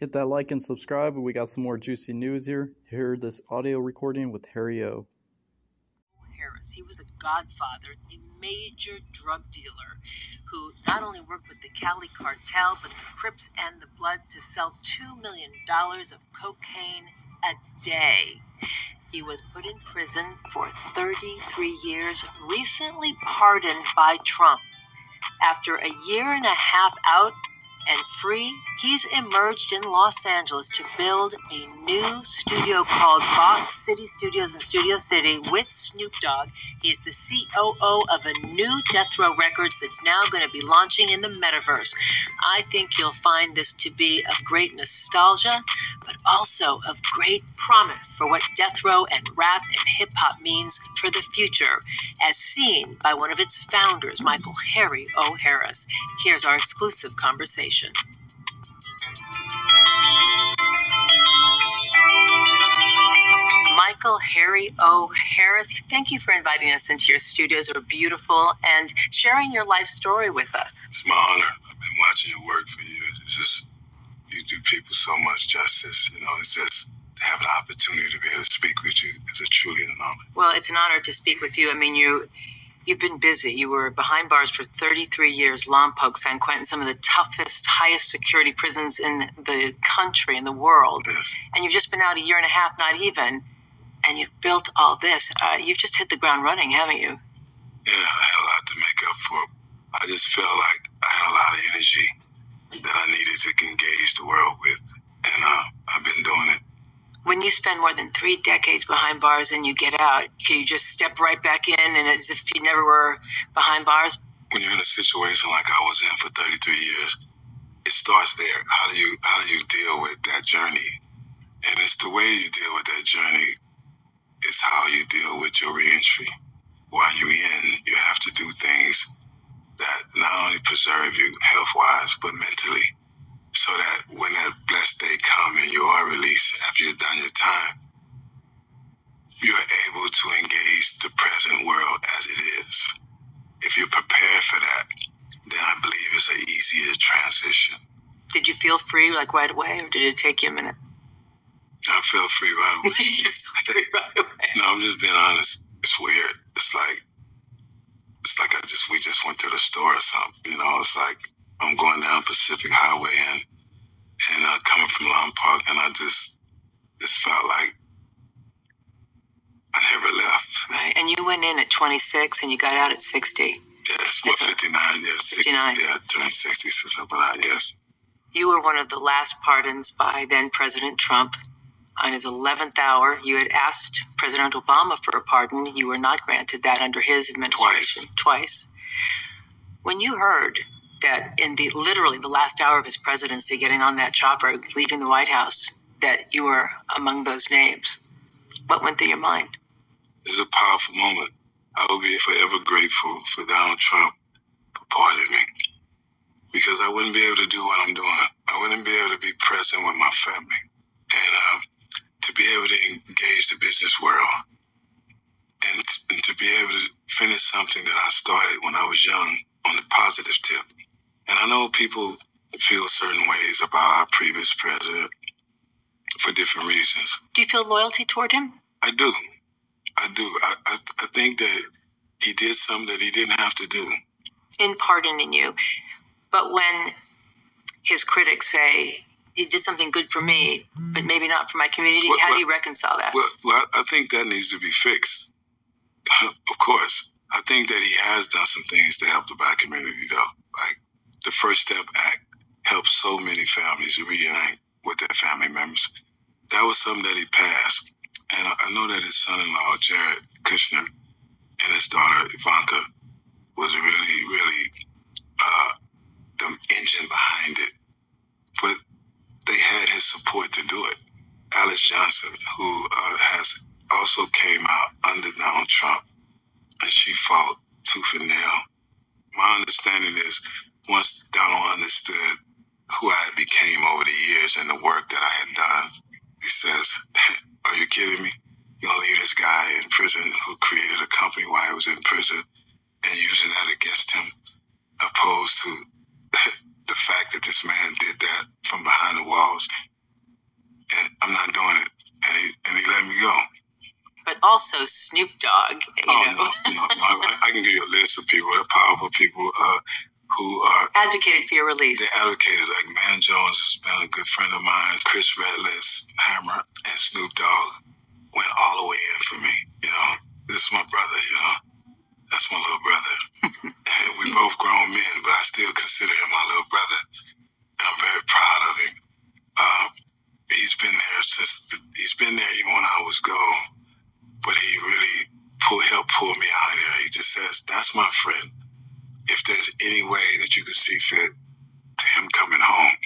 Hit that like and subscribe. We got some more juicy news here. Hear this audio recording with Harry O. Harris. He was the godfather, a major drug dealer who not only worked with the Cali cartel, but the Crips and the Bloods to sell $2 million of cocaine a day. He was put in prison for 33 years, recently pardoned by Trump. After a year and a half out, and free, he's emerged in Los Angeles to build a new studio called Boss City Studios in Studio City with Snoop Dogg. He's the COO of a new Death Row Records that's now going to be launching in the metaverse. I think you'll find this to be of great nostalgia, also of great promise for what Death Row and rap and hip hop means for the future, as seen by one of its founders, Michael Harry O. Harris. Here's our exclusive conversation. Michael Harry O. Harris, thank you for inviting us into your studios. They're beautiful and sharing your life story with us. It's my honor. I've been watching your work for years. It's just, you do people so much justice. You know, it's just to have an opportunity to be able to speak with you is a truly an honor. Well, it's an honor to speak with you. I mean, you You've been busy. You were behind bars for 33 years, Lompoc, San Quentin, some of the toughest, highest security prisons in the country, in the world. Yes. And you've just been out a year and a half, not even, and you've built all this. Uh, you've just hit the ground running, haven't you? Yeah, I had a lot to make up for. I just felt like I had a lot of energy that I needed to engage the world with, and uh, I've been doing it when you spend more than three decades behind bars and you get out, can you just step right back in and as if you never were behind bars? When you're in a situation like I was in for 33 years, it starts there. How do you how do you deal with that journey? And it's the way you deal with that journey is how you deal with your reentry. While you're in, you have to do things that not only preserve you health wise, but mentally so that when that blessed day come and you are released after you've done your time, you're able to engage the present world as it is. If you're prepared for that, then I believe it's an transition. Did you feel free like right away, or did it take you a minute? I felt free right away. free right away. No, I'm just being honest. It's weird. It's like it's like I just we just went to the store or something. You know, it's like I'm going down Pacific Highway and and uh, coming from Lompoc, and I just just felt like I never left. Right, and you went in at 26 and you got out at 60. Well, 59. Yes, 59. Yeah, turned 60 since I've been. Yes. You were one of the last pardons by then President Trump. On his 11th hour, you had asked President Obama for a pardon. You were not granted that under his administration. Twice. Twice. When you heard that in the literally the last hour of his presidency, getting on that chopper, leaving the White House, that you were among those names. What went through your mind? It was a powerful moment. I will be forever grateful for Donald Trump for pardoning me because I wouldn't be able to do what I'm doing. I wouldn't be able to be present with my family and uh, to be able to engage the business world and, and to be able to finish something that I started when I was young on the positive tip. And I know people feel certain ways about our previous president for different reasons. Do you feel loyalty toward him? I do. I do. I, I think that he did something that he didn't have to do. In pardoning you. But when his critics say he did something good for me, but maybe not for my community, well, how well, do you reconcile that? Well, well, I think that needs to be fixed. of course. I think that he has done some things to help the black community, though. Like the First Step Act helped so many families reunite with their family members. That was something that he passed. And I know that his son-in-law, Jared Kushner, and his daughter, Ivanka, was really, really uh, the engine behind it. But they had his support to do it. Alice Johnson, who uh, has also came out under Donald Trump, and she fought tooth and nail. My understanding is once Donald understood who I became over the years and the work that I had done, he says, Are you kidding me? You're gonna leave this guy in prison who created a company while he was in prison and using that against him also Snoop Dogg. You oh know. no, no, no. I, I can give you a list of people, the powerful people uh, who are advocated for your release. They advocated like Van Jones has been a good friend of mine. Chris Redless, Hammer, and Snoop Dogg went all the way in for me. You know, this is my brother. You know, that's my little brother. and we both grown men, but I still consider him my little brother, and I'm very proud of him. Uh, he's been there since the, he's been there even when I was gone, but he really pull helped pull me out of there. He just says, "That's my friend." if there's any way that you could see fit to him coming home,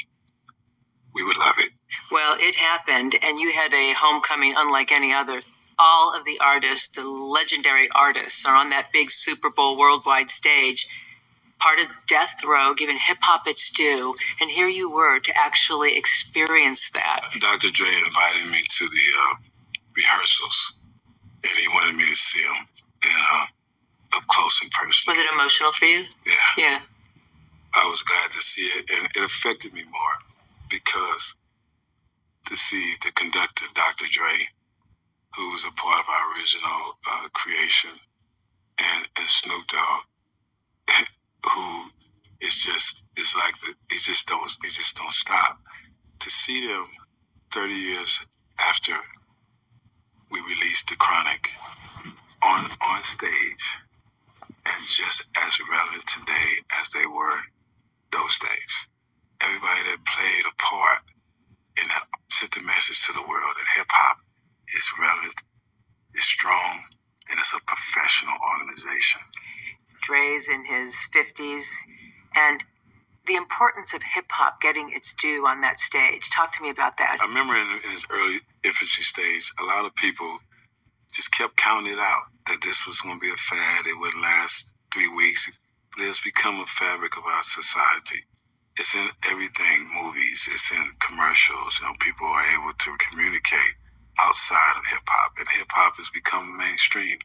we would love it. Well, it happened, and you had a homecoming unlike any other. All of the artists, the legendary artists, are on that big Super Bowl worldwide stage, part of death row, giving hip hop its due. And here you were to actually experience that. Dr. Dre invited me to the uh, rehearsals, and he wanted me to see him. And uh, up close in person. Was it emotional for you? Yeah. Yeah. I was glad to see it, and it affected me more because to see the conductor, Dr. Dre, who was a part of our original uh, creation, and, and Snoop Dogg, who is just is like the he just don't he just don't stop. To see them thirty years after we released the Chronic on on stage and just as relevant today as they were those days. Everybody that played a part in that sent the message to the world that hip hop is relevant, is strong, and it's a professional organization. Dre's in his 50s, and the importance of hip hop getting its due on that stage. Talk to me about that. I remember in, in his early infancy stage, a lot of people just kept counting it out that this was going to be a fad. It would last three weeks. But it's become a fabric of our society. It's in everything, movies, it's in commercials. You know, people are able to communicate outside of hip hop, and hip hop has become mainstream.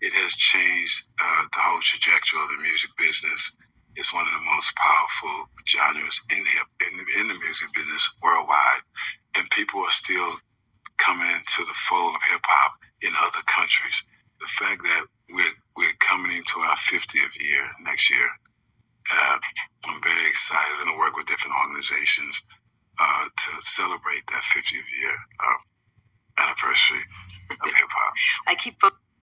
It has changed of the music business. is one of the most powerful genres in hip in, in the music business worldwide, and people are still coming into the fold of hip hop in other countries the fact that we're we're coming into our 50th year next year. Uh, I'm very excited to work with different organizations uh, to celebrate that 50th year uh, anniversary of hip hop. I keep. Fo-